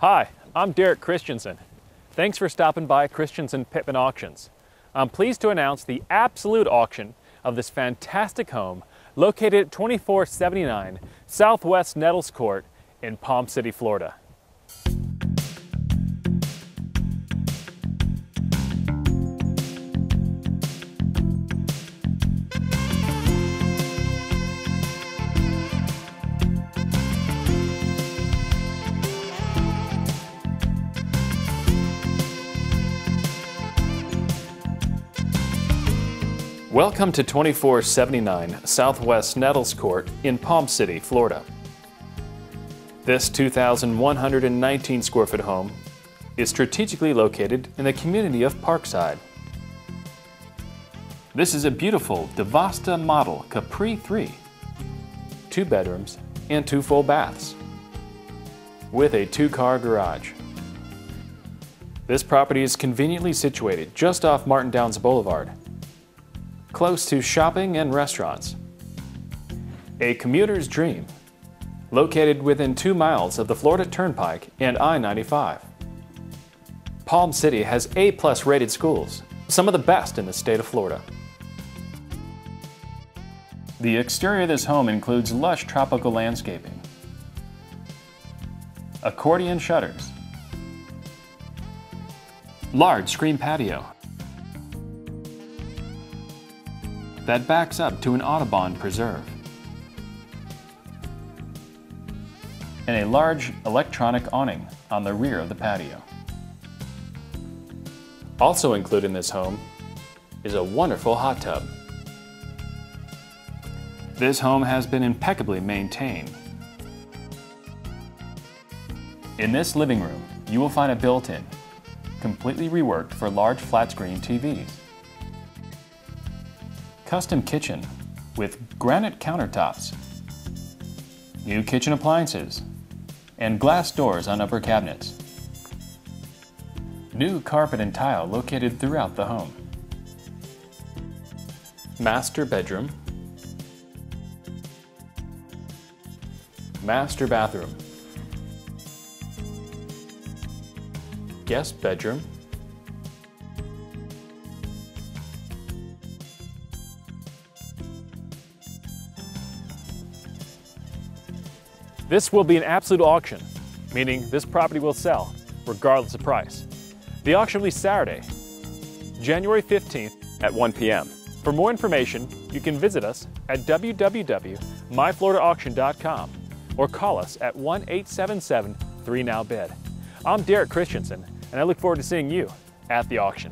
Hi, I'm Derrick Christenson. Thanks for stopping by Christenson Pittman Auctions. I'm pleased to announce the absolute auction of this fantastic home located at 2479 Southwest Nettles Court in Palm City, Florida. Welcome to 2479 Southwest Nettles Court in Palm City, Florida. This 2,119 square foot home is strategically located in the community of Parkside. This is a beautiful Devosta model Capri 3, two bedrooms and two full baths, with a two-car garage. This property is conveniently situated just off Martin Downs Boulevard close to shopping and restaurants. A commuter's dream, located within two miles of the Florida Turnpike and I-95. Palm City has A-plus rated schools, some of the best in the state of Florida. The exterior of this home includes lush tropical landscaping, accordion shutters, large screen patio, that backs up to an Audubon preserve. And a large electronic awning on the rear of the patio. Also included in this home is a wonderful hot tub. This home has been impeccably maintained. In this living room, you will find a built-in, completely reworked for large flat screen TVs custom kitchen with granite countertops, new kitchen appliances, and glass doors on upper cabinets. New carpet and tile located throughout the home. Master bedroom. Master bathroom. Guest bedroom. This will be an absolute auction, meaning this property will sell regardless of price. The auction will be Saturday, January 15th at 1 p.m. For more information, you can visit us at www.myfloridaauction.com or call us at 1-877-3NOW-BID. I'm Derrick Christenson, and I look forward to seeing you at the auction.